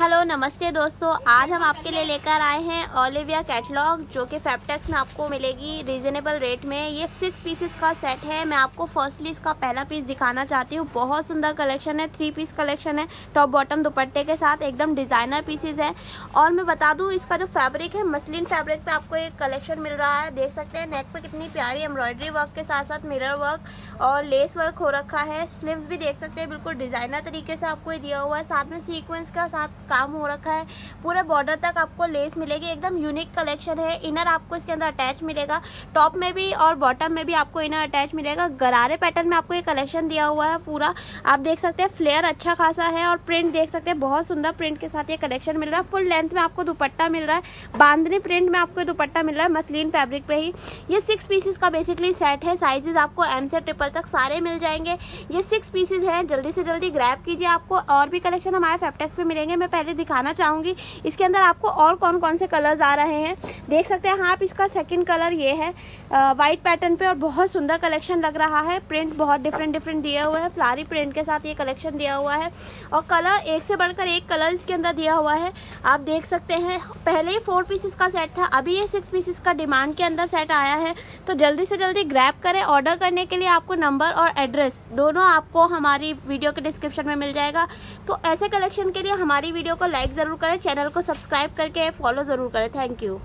Hello, नमस्ते दोस्तों। आज हम आपके लिए लेकर आए हैं ओलिविया कैटलॉग, जो कि फैपटेक्स में आपको मिलेगी रीजनेबल रेट में। ये सिक्स पीसेस का सेट है। मैं आपको फर्स्टली इसका पहला पीस दिखाना चाहती हूँ। बहुत सुंदर कलेक्शन है। थ्री पीस कलेक्शन है। टॉप बॉटम दुपट्टे के साथ एकदम डिज़ाइनर पीसेज है। और मैं बता दूँ, इसका जो फैब्रिक है, मसलिन फैब्रिक पर आपको एक कलेक्शन मिल रहा है। देख सकते हैं नेक पर कितनी प्यारी एम्ब्रॉयडरी वर्क के साथ साथ मिरर वर्क और लेस वर्क हो रखा है। स्लीव्स भी देख सकते हैं। बिल्कुल डिज़ाइनर तरीके से आपको दिया हुआ है। साथ में सीक्वेंस का साथ काम हो रखा है। पूरे बॉर्डर तक आपको लेस मिलेगी। एकदम यूनिक कलेक्शन है। इनर आपको इसके अंदर अटैच मिलेगा। टॉप में भी और बॉटम में भी आपको इनर अटैच मिलेगा। गरारे पैटर्न में आपको ये कलेक्शन दिया हुआ है पूरा। आप देख सकते हैं फ्लेयर अच्छा खासा है और प्रिंट देख सकते हैं, बहुत सुंदर प्रिंट के साथ ये कलेक्शन मिल रहा है। फुल लेंथ में आपको दुपट्टा मिल रहा है। बांधनी प्रिंट में आपको दुपट्टा मिल रहा है, मसलिन फैब्रिक पे ही। ये सिक्स पीसेस का बेसिकली सेट है। साइजेस आपको एम से ट्रिपल तक सारे मिल जाएँगे। ये सिक्स पीसेस हैं। जल्दी से जल्दी ग्रैप कीजिए आपको। और भी कलेक्शन हमारे फेप्टेक्स पे मिलेंगे। मैं पहले दिखाना चाहूँगी। इसके अंदर आपको और कौन कौन से कलर्स आ रहे हैं? देख सकते हैं आप, इसका सेकंड कलर ये है। वाइट पैटर्न पे और बहुत सुंदर कलेक्शन लग रहा है। प्रिंट बहुत डिफरेंट डिफरेंट दिया हुआ है। फ्लारी प्रिंट के साथ ये कलेक्शन दिया हुआ है। और कलर एक से बढ़कर एक कलर इसके अंदर दिया हुआ है। आप देख सकते हैं, पहले ही फोर पीसेस का सेट था, अभी ये सिक्स पीसेस का डिमांड के अंदर सेट आया है। तो जल्दी से जल्दी ग्रैप करें। ऑर्डर करने के लिए आपको नंबर और एड्रेस दोनों आपको हमारी वीडियो के डिस्क्रिप्शन में मिल जाएगा। तो ऐसे कलेक्शन के लिए हमारी वीडियो को लाइक ज़रूर करें चैनल को सब्सक्राइब करके फॉलो ज़रूर करें। Thank you